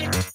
Oh!